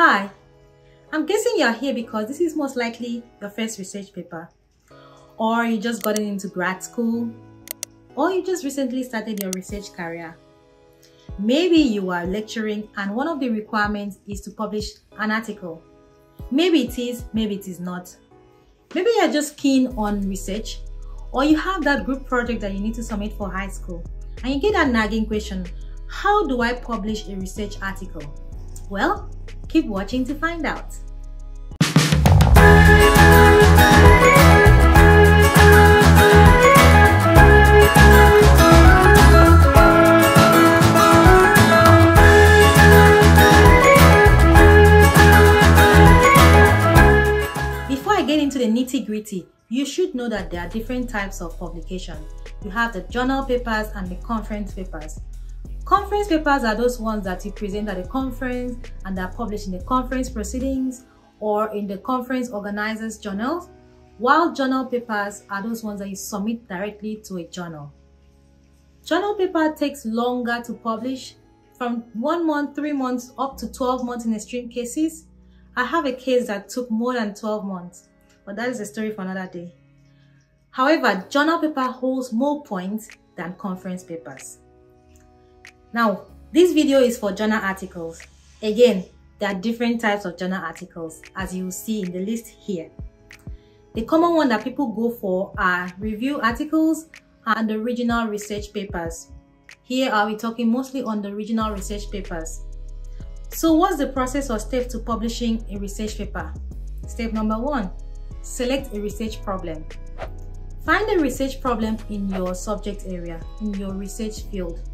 Hi, I'm guessing you're here because this is most likely your first research paper, or you just gotten into grad school, or you just recently started your research career. Maybe you are lecturing and one of the requirements is to publish an article. Maybe it is, maybe it is not. Maybe you're just keen on research or you have that group project that you need to submit for high school and you get that nagging question, how do I publish a research article? Well, keep watching to find out. Before I get into the nitty gritty, you should know that there are different types of publication. You have the journal papers and the conference papers. Conference papers are those ones that you present at a conference and are published in the conference proceedings or in the conference organizers journals, while journal papers are those ones that you submit directly to a journal. Journal paper takes longer to publish, from one month, three months, up to 12 months in extreme cases. I have a case that took more than 12 months but that is a story for another day. However, journal paper holds more points than conference papers. Now, this video is for journal articles. Again, there are different types of journal articles as you see in the list here. The common one that people go for are review articles and the original research papers. Here are we talking mostly on the original research papers. So what's the process or step to publishing a research paper? Step number one, Select a research problem. Find a research problem in your subject area, in your research field.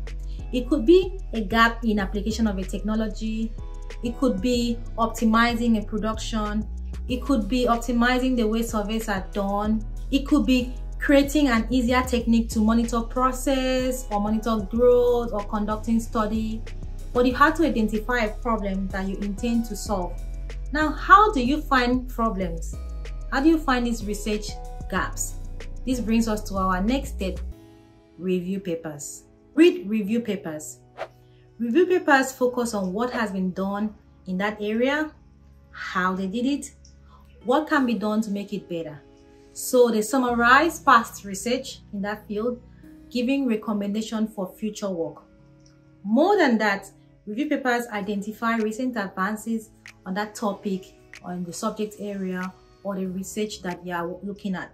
It could be a gap in application of a technology. It could be optimizing a production. It could be optimizing the way surveys are done. It could be creating an easier technique to monitor process or monitor growth or conducting study. But you have to identify a problem that you intend to solve. Now, how do you find problems? How do you find these research gaps? This brings us to our next step, review papers. Read review papers. Review papers focus on what has been done in that area, how they did it, what can be done to make it better. So they summarize past research in that field, giving recommendation for future work. More than that, review papers identify recent advances on that topic or in the subject area or the research that you are looking at.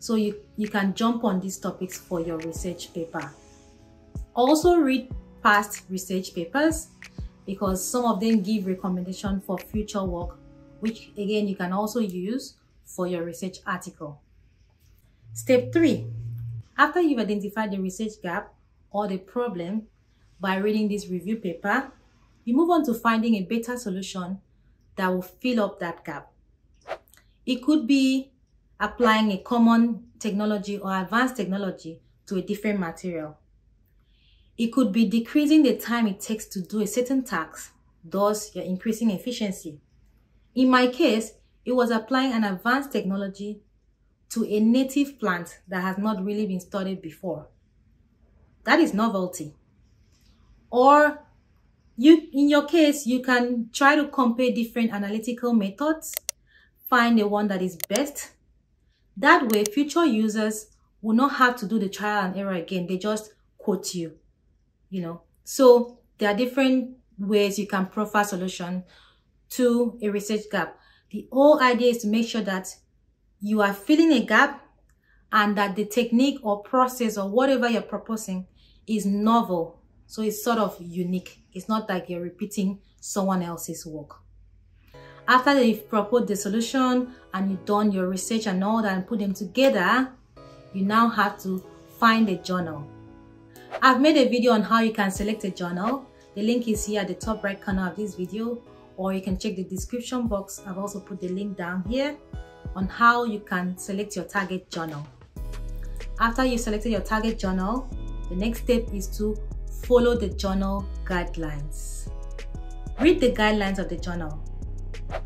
So you, you can jump on these topics for your research paper. Also read past research papers because some of them give recommendation for future work, which again you can also use for your research article. Step three, after you've identified the research gap or the problem by reading this review paper, you move on to finding a better solution that will fill up that gap. It could be applying a common technology or advanced technology to a different material. It could be decreasing the time it takes to do a certain task, thus you're increasing efficiency. In my case, it was applying an advanced technology to a native plant that has not really been studied before. That is novelty. Or you, in your case, you can try to compare different analytical methods find the one that is best. That way, future users will not have to do the trial and error again. They just quote you, you know. So there are different ways you can profile solution to a research gap. The whole idea is to make sure that you are filling a gap and that the technique or process or whatever you're proposing is novel. So it's sort of unique. It's not like you're repeating someone else's work. After you've proposed the solution and you've done your research and all that and put them together, you now have to find a journal. I've made a video on how you can select a journal. The link is here at the top right corner of this video or you can check the description box. I've also put the link down here on how you can select your target journal. After you selected your target journal, the next step is to follow the journal guidelines. Read the guidelines of the journal.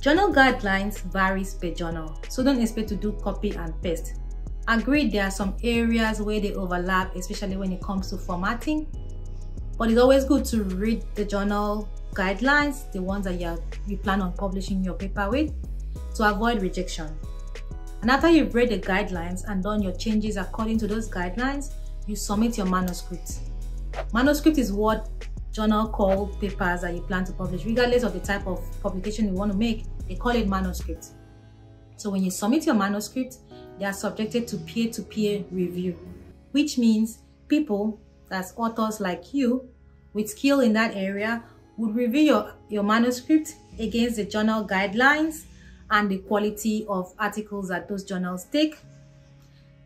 Journal guidelines varies per journal, so don't expect to do copy and paste. Agreed, there are some areas where they overlap, especially when it comes to formatting, but it's always good to read the journal guidelines, the ones that you, you plan on publishing your paper with, to avoid rejection. And after you've read the guidelines and done your changes according to those guidelines, you submit your manuscript. Manuscript is what journal call papers that you plan to publish, regardless of the type of publication you want to make, they call it manuscript. So when you submit your manuscript, they are subjected to peer-to-peer -peer review, which means people, that's authors like you, with skill in that area, would review your, your manuscript against the journal guidelines and the quality of articles that those journals take.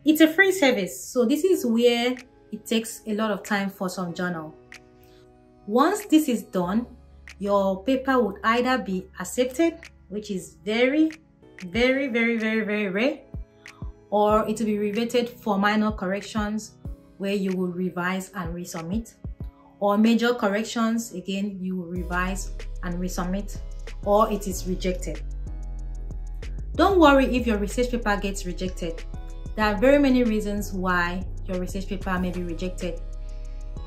It's a free service, so this is where it takes a lot of time for some journal. Once this is done, your paper would either be accepted, which is very, very, very, very, very rare, or it will be reverted for minor corrections where you will revise and resubmit, or major corrections, again, you will revise and resubmit, or it is rejected. Don't worry if your research paper gets rejected. There are very many reasons why your research paper may be rejected.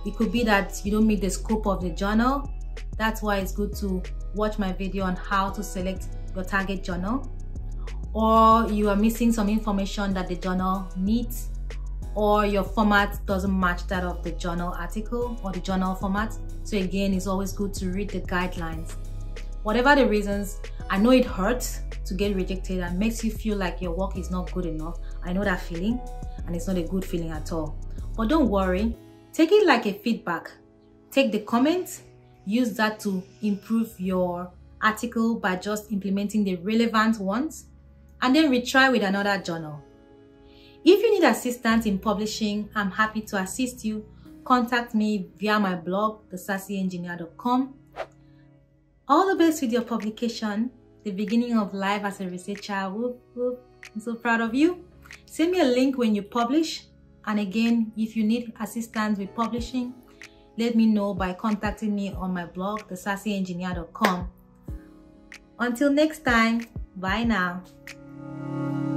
It could be that you don't meet the scope of the journal. That's why it's good to watch my video on how to select your target journal. Or you are missing some information that the journal needs or your format doesn't match that of the journal article or the journal format. So again, it's always good to read the guidelines. Whatever the reasons, I know it hurts to get rejected and makes you feel like your work is not good enough. I know that feeling and it's not a good feeling at all. But don't worry, take it like a feedback. Take the comments, use that to improve your article by just implementing the relevant ones and then retry with another journal. If you need assistance in publishing, I'm happy to assist you. Contact me via my blog, thesassyengineer.com. All the best with your publication the beginning of life as a researcher. Whoop, whoop. I'm so proud of you. Send me a link when you publish. And again, if you need assistance with publishing, let me know by contacting me on my blog, thesassyengineer.com. Until next time, bye now. Música